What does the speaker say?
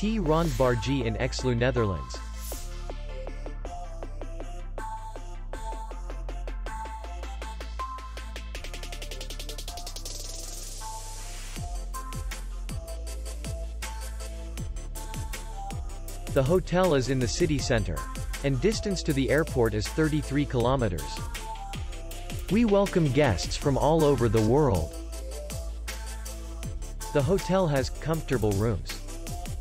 T. Rond Bargie in Exloo Netherlands. The hotel is in the city center. And distance to the airport is 33 kilometers. We welcome guests from all over the world. The hotel has comfortable rooms,